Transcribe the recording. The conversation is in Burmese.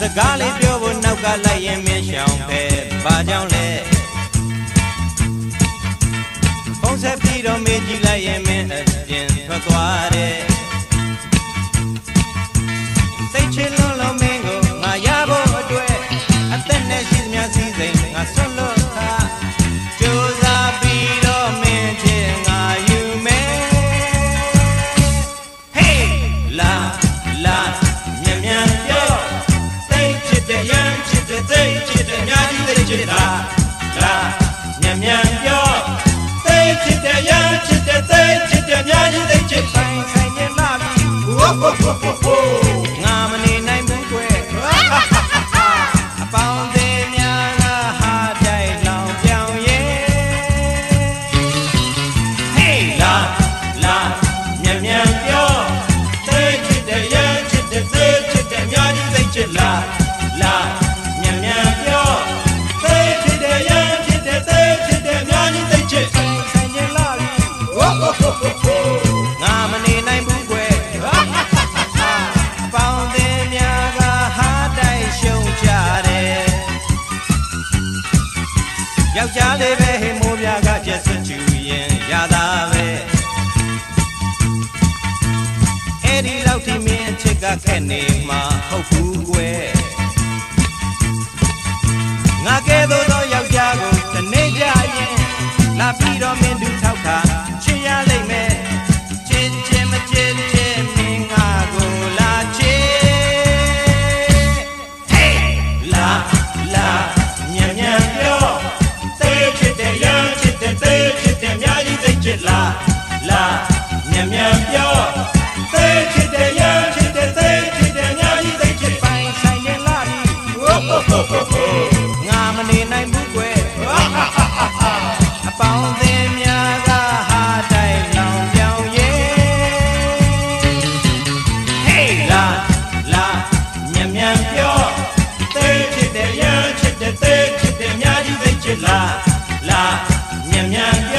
စကားလေးပြောဖို့နောက်ကလိုက်ရင်မင်းရှောင်ပဲဘာကြောင့်လဲဖုန်းဆက်ပြီးတော့မေးကြည့်လိုက်ရင်မင်းအပြင်ထွက်သွားတယ် Oh, oh, oh, oh. ယောက်ျားလေးပဲမိုးပြကပြက်စွတ်ချူရင်ရတာပဲအဲ့ဒီလောက်ထိမင်းအချစ်ကခက်နေမှာဟုတ်ဘူးကွယ်ငါကဲသို့သောယောက်ျားကိုတနေ့ကြရင်လာပြီးတော့ ဘူးကွယ်အပေါင်းသင်းများကဟာတိုင်းလောင်ပြောင်ရဲ Hey လာလာမြန်မြန်ပြောသိချစ်တဲ့ရချစ်တဲ့သိချစ်တဲ့များကြီးသိချစ်လာလာမြန်မြန်